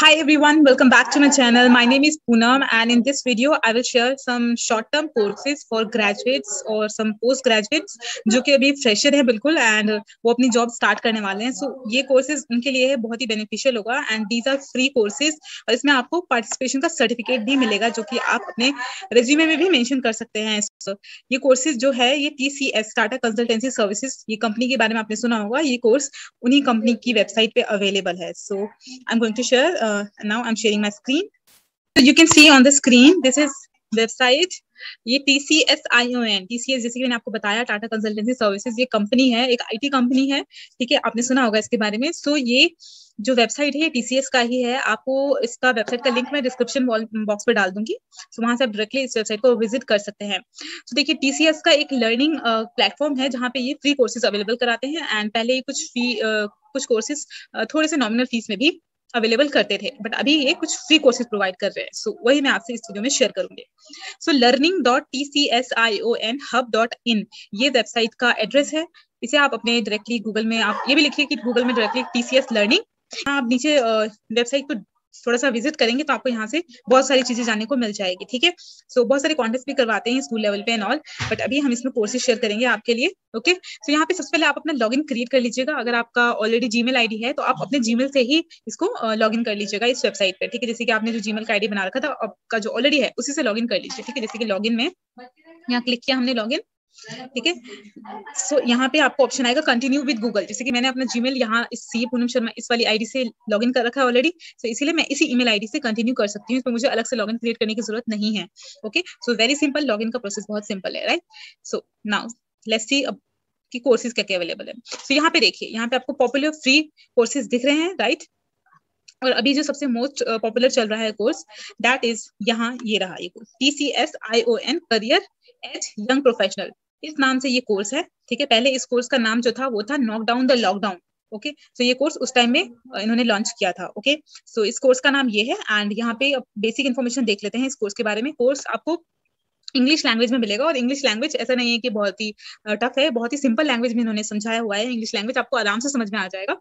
Hi everyone, welcome back to my channel. My name is Poonam and in this video I will share some short-term courses for graduates or some postgraduates जो कि अभी fresher है बिल्कुल and वो अपनी job start करने वाले हैं. So, ये कोर्सेज उनके लिए है बहुत ही बेनिफिशियल होगा. And these are free courses और इसमें आपको पार्टिसिपेशन का सर्टिफिकेट भी मिलेगा जो कि आप अपने रेज्यूमे में भी मेंशन कर सकते हैं. So, ये कोर्सेज जो है ये एस टाटा कंसल्टेंसी सर्विसेज़ ये कंपनी के बारे में आपने सुना होगा. ये कोर्स उन्हीं कंपनी की वेबसाइट पे अवेलेबल है. So I am going to share uh, now I'm sharing my screen. So you can see on the screen, this is website. ये T C S I O N T C S जैसे कि मैंने आपको बताया Tata consultancy services ये company है एक IT company है ठीक है? आपने सुना होगा इसके बारे में. सो so, ये जो वेबसाइट है टीसीएस का ही है. आपको इसका वेबसाइट का लिंक मैं डिस्क्रिप्शन बॉक्स पे डाल दूँगी. सो so, वहाँ से आप डायरेक्टली इस वेबसाइट को विज़िट कर सकते हैं. तो so, देखिए टीसीएस का एक लर्निंग प्लेटफॉर्म uh, है जहाँ पे ये फ्री कोर्सेज अवेलेबल कराते हैं. एंड पहले कुछ फ़ी uh, कुछ कोर्सेज uh, थोड़े से नॉमिनल फ़ीस में भी अवेलेबल करते थे बट अभी ये कुछ फ्री कोर्सेज प्रोवाइड कर रहे हैं। सो so, वही मैं आपसे इस वीडियो में शेयर करूँगी। So learning dot T C S I O N hub dot in ये वेबसाइट का एड्रेस है। इसे आप अपने डायरेक्टली गूगल में आप ये भी लिखिए कि गूगल में directly T C S learning आप नीचे वेबसाइट को थोड़ा सा विज़िट करेंगे तो आपको यहाँ से बहुत सारी चीज़ें जानने को मिल जाएगी, ठीक है? सो बहुत सारे कॉन्टेस्ट भी करवाते हैं स्कूल लेवल पे एंड ऑल बट अभी हम इसमें कोर्सेज शेयर करेंगे आपके लिए ओके सो यहाँ पे सबसे पहले आप अपना लॉग इन क्रिएट कर लीजिएगा। अगर आपका ऑलरेडी जीमेल आईडी है तो आप अपने जीमेल से ही इसको लॉग इन कर लीजिएगा इस वेबसाइट पर ठीक है? जैसे कि आपने जो जीमेल का आईडी बना रखा था, आपका जो ऑलरेडी है, उसी से लॉग इन कर लीजिए, ठीक है? जैसे कि लॉग इन में यहाँ क्लिक किया हमने लॉग ठीक है? सो यहाँ पे आपको ऑप्शन आएगा कंटिन्यू विद गूगल जैसे कि मैंने अपना जीमेल यहाँ सी पूनम शर्मा इस वाली आईडी से लॉगिन कर रखा है ऑलरेडी सो इसीलिए मैं इसी ईमेल आईडी से कंटिन्यू कर सकती हूँ। तो मुझे अलग से लॉगिन क्रिएट करने की ज़रूरत नहीं है। Okay so very simple login का प्रोसेस बहुत सिंपल है right so now let's see की कोर्सेज क्या क्या अवेलेबल है। सो so, यहाँ पे देखिए यहाँ पे आपको पॉपुलर फ्री कोर्सेज दिख रहे हैं राइट right? और अभी जो सबसे मोस्ट पॉपुलर चल रहा है कोर्स दैट इज़ यहाँ ये रहा ये course T C S I O N career edge young professional इस नाम से ये कोर्स है ठीक है? पहले इस कोर्स का नाम जो था वो था knock down the lockdown okay so ये कोर्स उस टाइम में इन्होंने लॉन्च किया था ओके okay? सो so, इस कोर्स का नाम ये है एंड यहाँ पे बेसिक इन्फॉर्मेशन देख लेते हैं इस कोर्स के बारे में। कोर्स आपको इंग्लिश लैंग्वेज में मिलेगा और इंग्लिश लैंग्वेज ऐसा नहीं है कि बहुत ही टफ है बहुत ही सिंपल लैंग्वेज में इन्होंने समझाया हुआ है। इंग्लिश लैंग्वेज आपको आराम से समझ में आ जाएगा।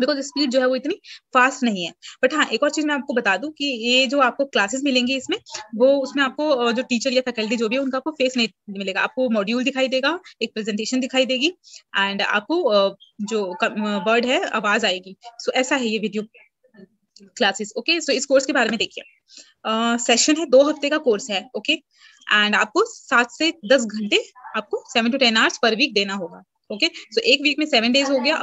बिकॉज़ स्पीड जो है वो इतनी फास्ट नहीं है। बट हाँ एक और चीज़ मैं आपको बता दूँ कि ये जो आपको क्लासेस मिलेंगी इसमें वो उसमें आपको जो टीचर या फैकल्टी जो भी है उनका आपको फेस नहीं मिलेगा। आपको मॉड्यूल दिखाई देगा एक प्रेजेंटेशन दिखाई देगी एंड आपको जो वर्ड है आवाज़ आएगी। सो so, ऐसा है ये वीडियो क्लासेस ओके सो इस कोर्स के बारे में देखिए। सेशन uh, है दो हफ़्ते का कोर्स है ओके okay? एंड आपको सात से दस घंटे आपको seven to ten hours per week देना होगा ओके okay? सो so, एक वीक में सेवन डेज़ हो गया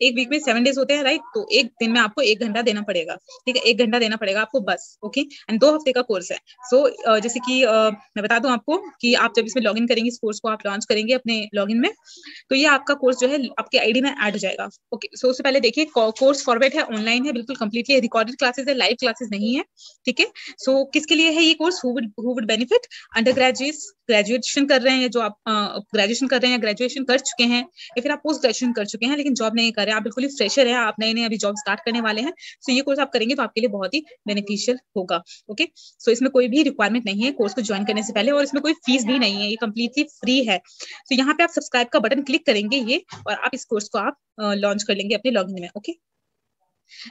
एक वीक में सेवन डेज़ होते हैं राइट तो एक दिन में आपको एक घंटा देना पड़ेगा ठीक है? एक घंटा देना पड़ेगा आपको बस ओके एंड दो हफ़्ते का कोर्स है। सो so, जैसे कि मैं बता दूँ आपको कि आप जब इसमें लॉगिन करेंगे इस कोर्स को आप लॉन्च करेंगे अपने लॉगिन में तो ये आपका कोर्स जो है आपके आईडी में ऐड हो जाएगा ओके सो उससे पहले देखिए कोर्स फॉरवर्ड है ऑनलाइन है बिल्कुल कंप्लीटली रिकॉर्डेड क्लासेस है लाइव क्लासेस नहीं है ठीक है? सो किसके लिए है ये course who would benefit undergraduate graduation कर रहे हैं या जो आप ग्रेजुएशन कर रहे हैं या ग्रेजुएशन कर चुके हैं या फिर आप पोस्ट ग्रेजुएशन कर चुके हैं, लेकिन जॉब नहीं कर रहे आप बिल्कुल ही फ्रेशर है, आप नए नए अभी जॉब स्टार्ट करने वाले हैं। सो ये कोर्स आप करेंगे तो आपके लिए बहुत ही बेनिफिशियल होगा ओके सो इसमें कोई भी रिक्वायरमेंट नहीं है कोर्स को ज्वाइन करने से पहले और इसमें कोई फ़ीस भी नहीं है, ये कम्प्लीटली फ्री है। तो यहाँ पे आप सब्सक्राइब का बटन क्लिक करेंगे ये और आप इस कोर्स को आप लॉन्च कर लेंगे अपने लॉगिन में ओके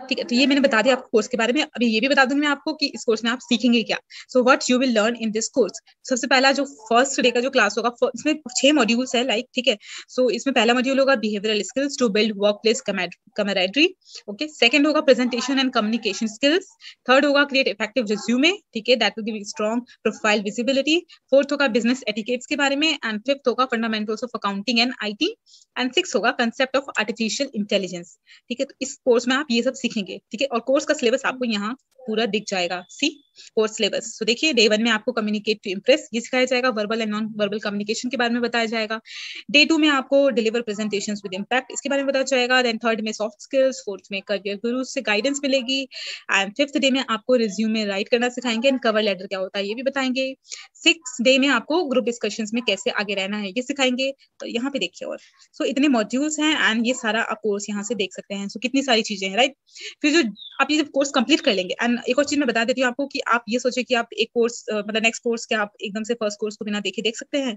ठीक है तो ये मैंने बता दिया आपको कोर्स के बारे में। अभी ये भी बता दूँगी मैं आपको कि इस कोर्स में आप सीखेंगे क्या। So what you will learn in this course सबसे पहला जो फ़र्स्ट डे का जो क्लास होगा इसमें छह मॉड्यूल्स है लाइक ठीक है। सो इसमें पहला मॉड्यूल होगा behavioural skills to build workplace camaraderie okay second होगा presentation and communication skills third होगा क्रिएट इफ़ेक्टिव रिज्यूमे ठीक है? That will give strong profile visibility fourth होगा बिज़नेस एटिकेट्स के बारे में एंड फिफ्थ होगा fundamentals of accounting and IT and six होगा कंसेप्ट ऑफ़ आर्टिफिशियल इंटेलिजेंस ठीक है? तो इस कोर्स में आप ये सब सीखेंगे ठीक है? और कोर्स का सिलेबस आपको यहाँ पूरा दिख जाएगा। सी कोर्स सिलेबस तो देखिए डे वन में आपको कम्युनिकेट टू इम्प्रेस ये सिखाया जाएगा। Verbal and non verbal communication के बारे में बताया जाएगा। डे टू में आपको डिलीवर प्रेजेंटेशन विद इम्पैक्ट इसके बारे में बताया जाएगा। देन थर्ड में सॉफ्ट स्किल्स फोर्थ में करियर गुरु से गाइडेंस मिलेगी। एंड फिफ्थ डे में आपको रिज्यूम राइट करना सिखाएँगे। एंड कवर लेटर क्या होता है ये भी बताएँगे। सिक्स डे में आपको ग्रुप डिस्कशन में कैसे आगे रहना है ये सिखाएँगे। तो यहाँ पे देखिए और। सो so, इतने मॉड्यूल्स हैं एंड ये सारा आप कोर्स यहाँ से देख सकते हैं। सो so, कितनी सारी चीज़ें हैं राइट फिर जो आप ये कोर्स कंप्लीट कर लेंगे एंड एक और चीज़ मैं बता देती हूँ आपको कि आप ये सोचे कि आप एक कोर्स मतलब नेक्स्ट कोर्स के आप एकदम से फ़र्स्ट कोर्स को बिना देखे देख सकते हैं?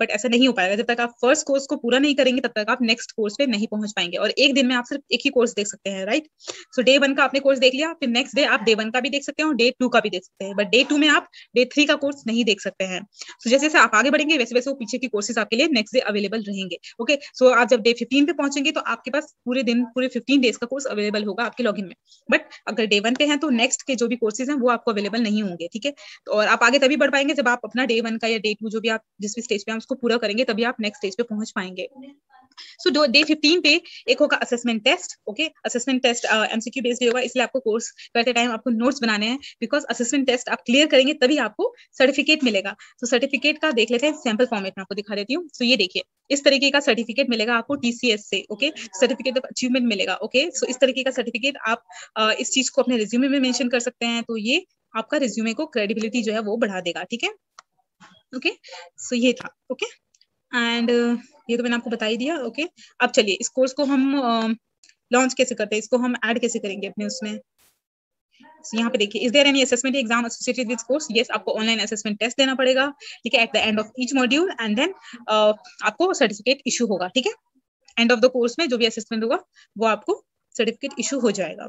बट ऐसा नहीं हो पाएगा। जब तक आप फ़र्स्ट कोर्स को पूरा नहीं करेंगे, तब तक आप नेक्स्ट कोर्स पे नहीं पहुँच पाएँगे। और एक दिन में आप सिर्फ़ एक ही कोर्स देख सकते हैं राइट सो डे वन का आपने कोर्स देख लिया, फिर नेक्स्ट डे आप डे वन का भी देख सकते हैं और डे टू का भी देख सकते हैं। बट डे टू में आप डे थ्री का कोर्स नहीं देख सकते हैं। सो जैसे जैसे आप आगे बढ़ेंगे, वैसे वैसे वो पीछे की कोर्सेज आपके लिए नेक्स्ट डे अवेलेबल रहेंगे। ओके सो आप जब डे फिफ्टीन पे पहुँचेंगे तो आपके पास पूरे दिन, पूरे फिफ्टीन डेज़ का कोर्स अवेलेबल होगा आपके लॉगिन में। बट अगर डे वन पे है तो नेक्स्ट के जो भी कोर्सेज हैं वो आपको अवेलेबल नहीं होंगे ठीक है? तो और आप आगे तभी बढ़ पाएँगे जब आप अपना डे वन का या डे टू जो भी आप जिस भी स्टेज पे हैं उसको पूरा करेंगे तभी आप नेक्स्ट स्टेज पे पहुँच पाएँगे। सो डे फिफ्टीन पे एक होगा assessment test okay assessment test MCQ based होगा इसलिए आपको कोर्स करते टाइम आपको नोट्स बनाने हैं बिकॉज़ असेसमेंट टेस्ट आप क्लियर करेंगे तभी आपको सर्टिफिकेट मिलेगा। तो सर्टिफिकेट का देख लेते हैं सैंपल फॉर्मेट में आपको दिखा देती हूँ। सो so, ये देखिए। इस तरीके का सर्टिफिकेट मिलेगा आपको टीसीएस से ओके सर्टिफिकेट ऑफ़ अचीवमेंट मिलेगा ओके सो इस तरीके का सर्टिफिकेट आप uh, इस चीज़ को अपने रिज्यूमे में मेंशन कर सकते हैं तो ये आपका रिज्यूमे को क्रेडिबिलिटी जो है वो बढ़ा देगा ठीक है? ओके सो ये था ओके एंड ये तो मैंने आपको बता ही दिया ओके अब चलिए इस कोर्स को हम लॉन्च कैसे करते हैं? इसको हम ऐड कैसे करेंगे अपने उसमें? So, यहाँ पे देखिए is there any assessment exam associated with course yes आपको ऑनलाइन असेसमेंट टेस्ट देना पड़ेगा ठीक है at the end of each module and then आपको सर्टिफिकेट इशू होगा ठीक है एंड ऑफ़ द कोर्स में जो भी असेसमेंट होगा वो आपको सर्टिफिकेट इशू हो जाएगा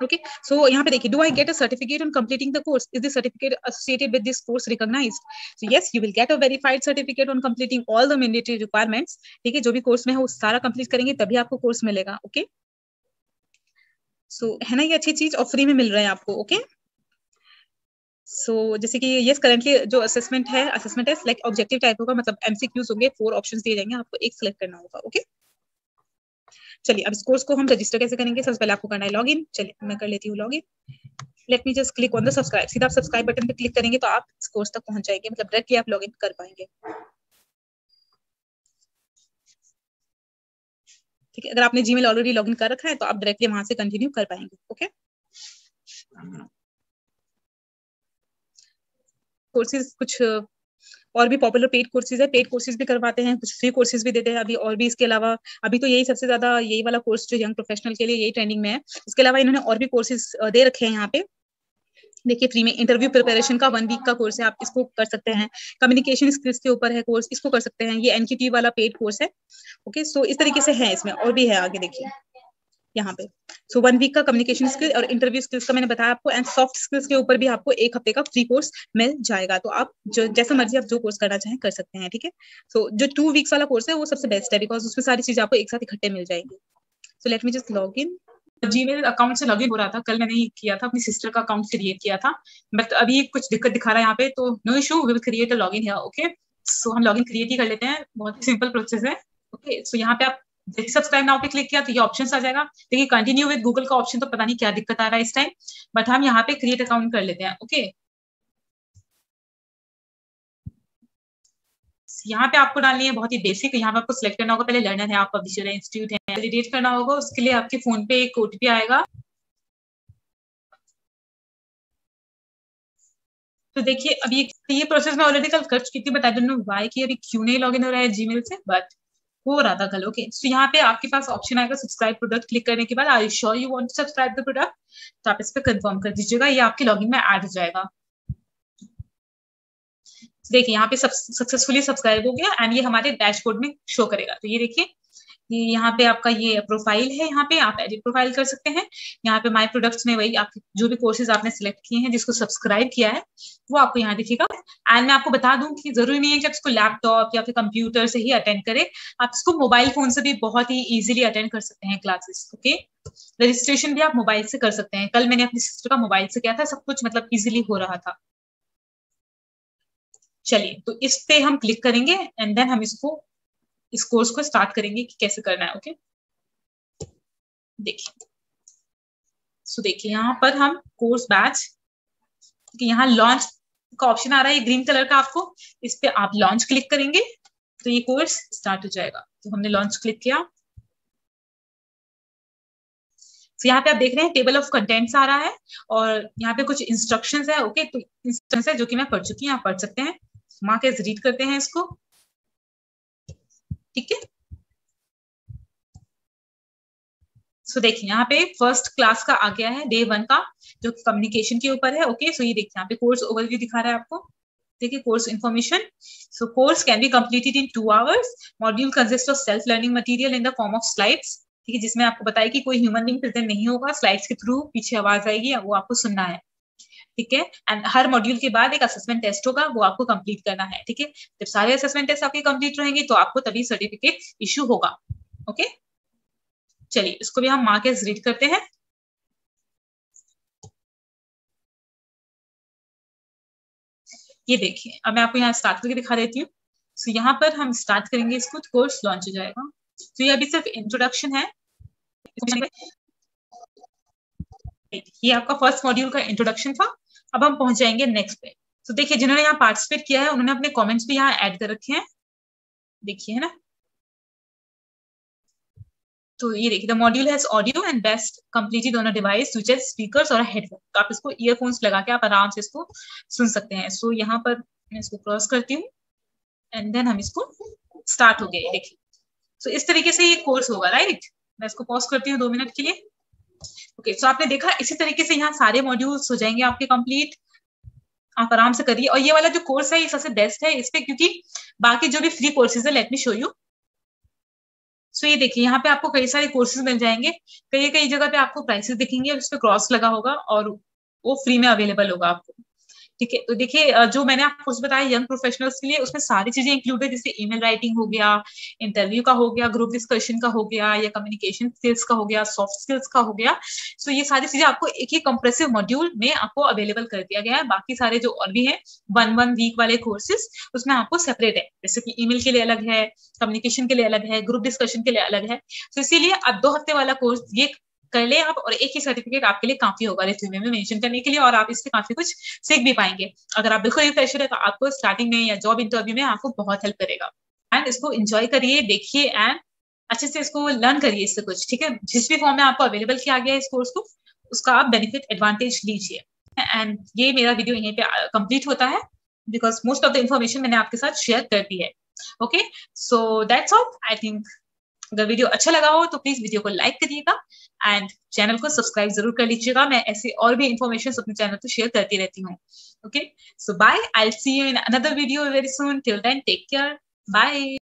okay so यहाँ पे देखिए do I get a certificate on completing the course is the certificate associated with this course recognized so yes you will get a verified certificate on completing all the mandatory requirements ठीक है जो भी course में है वो सारा complete करेंगे तभी आपको कोर्स मिलेगा ओके okay? सो so, है ना ये अच्छी चीज़? और फ्री में मिल रहा है आपको ओके? सो so, जैसे कि यस करंटली जो असेसमेंट है असेसमेंट है लाइक ऑब्जेक्टिव टाइप होगा मतलब एमसीक्यूज होंगे फोर ऑप्शंस दिए जाएँगे आपको एक सिलेक्ट करना होगा ओके? चलिए अब इस कोर्स को हम रजिस्टर कैसे करेंगे? सबसे पहले आपको करना है लॉगिन चलिए मैं कर लेती हूँ login let me just click on the subscribe सीधा आप सब्सक्राइब बटन पे क्लिक करेंगे तो आप इस कोर्स तक पहुँच जाएँगे मतलब डायरेक्टली आप लॉगिन कर पाएँगे. ठीक है? अगर आपने जीमेल ऑलरेडी लॉगिन कर रखा है तो आप डायरेक्टली वहाँ से कंटिन्यू कर पाएँगे ओके कोर्सेज कुछ और भी पॉपुलर पेड कोर्सेज है पेड कोर्सेज भी करवाते हैं, कुछ फ्री कोर्सेज भी देते हैं अभी, और भी इसके अलावा, अभी तो यही सबसे ज़्यादा यही वाला कोर्स जो यंग प्रोफेशनल के लिए यही ट्रेंडिंग में है इसके अलावा इन्होंने और भी कोर्सेज दे रखे हैं यहाँ पे। देखिए फ्री में इंटरव्यू प्रिपरेशन का वन वीक का कोर्स है आप इसको कर सकते हैं। कम्युनिकेशन स्किल्स के ऊपर है कोर्स इसको कर सकते हैं। ये एनक्यूटी वाला पेड कोर्स है। ओके सो इस तरीके से है इसमें और भी है आगे देखिए। यहाँ पे। सो वन वीक का कम्युनिकेशन स्किल और इंटरव्यू स्किल्स का मैंने बताया आपको एंड सॉफ्ट स्किल्स के ऊपर भी आपको एक हफ़्ते का फ्री कोर्स मिल जाएगा। तो आप जो जैसा मर्ज़ी आप जो कोर्स करना चाहें कर सकते हैं ठीक है? सो so, जो टू वीक्स वाला कोर्स है वो सबसे बेस्ट है बिकॉज़ उसमें सारी चीज़ें आपको एक साथ इकट्ठे मिल जाएँगी। So let me just log in Gmail account से लॉगिन हो रहा था। कल मैंने ही किया था, अपनी सिस्टर का अकाउंट क्रिएट किया था। बट अभी कुछ दिक्कत दिखा रहा है यहाँ पे तो no issue we will create a login है ओके सो हम लॉगिन क्रिएट ही कर लेते हैं। बहुत ही सिंपल प्रोसेस है ओके सो यहाँ पे आप जैसे सब्सक्राइब नाउ पे क्लिक किया तो ये ऑप्शन आ जाएगा। देखिए कंटिन्यू विद गूगल का ऑप्शन तो पता नहीं क्या दिक्कत आ रहा है इस टाइम बट हम यहाँ पे क्रिएट अकाउंट कर लेते हैं ओके यहाँ पे आपको डालनी है बहुत ही बेसिक यहाँ पे आपको सिलेक्ट करना होगा, पहले लर्नर है आप पब्लिशर है इंस्टीट्यूट है वैलिडेट करना होगा, उसके लिए आपके फ़ोन पे एक ओटीपी आएगा। तो देखिए, अभी ये प्रोसेस मैं ऑलरेडी कल कर चुकी थी बता दूँ वाई की अभी क्यों नहीं लॉग इन हो रहा है जीमेल से बट हो रहा था कल ओके सो यहाँ पे आपके पास ऑप्शन आएगा सब्सक्राइब प्रोडक्ट क्लिक करने के बाद I sure you want to subscribe the product तो आप इस पर कंफर्म कर दीजिएगा, ये आपके लॉगिन में ऐड हो जाएगा। देखिए, यहाँ पे सक्सेसफुली सब्सक्राइब हो गया एंड ये हमारे डैशबोर्ड में शो करेगा। तो ये देखिए यहाँ पे आपका ये प्रोफ़ाइल है, यहाँ पे आप एडिट प्रोफ़ाइल कर सकते हैं। यहाँ पे माय प्रोडक्ट्स में वही आप जो भी कोर्सेज आपने सिलेक्ट किए हैं, जिसको सब्सक्राइब किया है, वो आपको यहाँ दिखेगा। एंड मैं आपको बता दूँ कि ज़रूरी नहीं है कि आप इसको लैपटॉप या फिर कंप्यूटर से ही अटेंड करें। आप इसको मोबाइल फ़ोन से भी बहुत ही इजिली अटेंड कर सकते हैं क्लासेस ओके रजिस्ट्रेशन भी आप मोबाइल से कर सकते हैं। कल मैंने अपनी सिस्टर का मोबाइल से किया था, सब कुछ मतलब इजिली हो रहा था। चलिए तो इस पे हम क्लिक करेंगे एंड देन हम इसको, इस कोर्स को स्टार्ट करेंगे कि कैसे करना है ओके देखिए सो देखिए, यहाँ पर हम कोर्स बैच यहाँ लॉन्च का ऑप्शन आ रहा है ग्रीन कलर का आपको, इस पे आप लॉन्च क्लिक करेंगे तो ये कोर्स स्टार्ट हो जाएगा। तो हमने लॉन्च क्लिक किया। तो यहाँ पे आप देख रहे हैं टेबल ऑफ़ कंटेंट्स आ रहा है, और यहाँ पे कुछ इंस्ट्रक्शंस है ओके तो इंस्ट्रक्शंस है जो कि मैं पढ़ चुकी हूँ, आप पढ़ सकते हैं। एज रीड करते हैं इसको। ठीक है? सो देखिए, यहाँ पे फ़र्स्ट क्लास का आ गया है डे वन का, जो कम्युनिकेशन के ऊपर है ओके सो ये देखिए, यहाँ पे कोर्स ओवरव्यू दिखा रहा है आपको। देखिए course information so course can be completed in two hours module consist of self learning material in the form of slides ठीक है, जिसमें आपको बताया कि कोई ह्यूमन बींग प्रेजेंट नहीं होगा। स्लाइड्स के थ्रू पीछे आवाज़ आएगी, वो आपको सुनना है। ठीक है? एंड हर मॉड्यूल के बाद एक असेसमेंट टेस्ट होगा वो आपको कंप्लीट करना है ठीक है? जब सारे असेसमेंट टेस्ट आपके कंप्लीट रहेंगे तो आपको तभी सर्टिफिकेट इश्यू होगा ओके चलिए इसको भी हम मार्क एज रीड करते हैं। ये देखिए अब मैं आपको यहाँ स्टार्ट करके दिखा देती हूँ। सो so, यहाँ पर हम स्टार्ट करेंगे इसको कोर्स लॉन्च हो जाएगा। तो so, ये अभी सिर्फ़ इंट्रोडक्शन है। ये आपका फ़र्स्ट मॉड्यूल का इंट्रोडक्शन था। अब हम पहुँच जाएँगे नेक्स्ट पे। तो देखिए जिन्होंने यहाँ पार्टिसिपेट किया है उन्होंने अपने कमेंट्स भी यहाँ ऐड कर रखे हैं। देखिए है ना? तो ये देखिए the module has audio and best completed on a device which is speakers और हेडफोन तो आप इसको ईयरफोन्स लगा के आप आराम से इसको सुन सकते हैं। सो so, यहाँ पर मैं इसको क्रॉस करती हूँ एंड देन हम इसको स्टार्ट हो गए। देखिए सो so, इस तरीके से ये कोर्स होगा राइट मैं इसको पॉज करती हूँ दो मिनट के लिए। ओके सो आपने देखा, इसी तरीके से यहाँ सारे मॉड्यूल्स हो जाएँगे आपके कंप्लीट आप आराम से करिए। और ये वाला जो कोर्स है, ये सबसे बेस्ट है इस पे, क्योंकि बाकी जो भी फ्री कोर्सेज है let me show you so ये देखिए, यहाँ पे आपको कई सारे कोर्सेज मिल जाएँगे। कई कई जगह पे आपको प्राइसेस दिखेंगे और उस पर क्रॉस लगा होगा और वो फ्री में अवेलेबल होगा आपको। ठीक है तो देखिए जो मैंने आपको बताया यंग प्रोफेशनल्स के लिए, उसमें सारी चीज़ें इंक्लूड है, जैसे ईमेल राइटिंग हो गया इंटरव्यू का हो गया ग्रुप डिस्कशन का हो गया, या कम्युनिकेशन स्किल्स का हो गया सॉफ्ट स्किल्स का हो गया। सो ये सारी चीज़ें आपको एक ही कंप्रेसिव मॉड्यूल में आपको अवेलेबल कर दिया गया है। बाकी सारे जो और भी है वन वन वीक वाले कोर्सेज उसमें आपको सेपरेट है। जैसे कि ईमेल के लिए अलग है कम्युनिकेशन के लिए अलग है ग्रुप डिस्कशन के लिए अलग है। तो इसीलिए अब दो हफ़्ते वाला कोर्स ये कर ले आप और एक ही सर्टिफिकेट आपके लिए काफ़ी होगा रिज्यूमे में मेंशन करने के लिए और आप इससे काफ़ी कुछ सीख भी पाएँगे। अगर आप बिल्कुल फ्रेशर है तो आपको स्टार्टिंग में या जॉब इंटरव्यू में आपको बहुत हेल्प करेगा। एंड इसको एंजॉय करिए, देखिए एंड अच्छे से इसको लर्न करिए इससे कुछ, ठीक है? जिस भी फॉर्म में आपको अवेलेबल किया गया है इस कोर्स को, उसका आप बेनिफिट एडवांटेज लीजिए। एंड ये मेरा वीडियो यहीं पे कंप्लीट होता है because most of the information मैंने आपके साथ शेयर कर दी है। Okay so that's all I think अगर वीडियो अच्छा लगा हो तो प्लीज़ वीडियो को लाइक करिएगा एंड चैनल को सब्सक्राइब ज़रूर कर लीजिएगा। मैं ऐसे और भी इन्फॉर्मेशन अपने चैनल पर शेयर करती रहती हूँ। Okay so bye I see you in another video very soon till then take care bye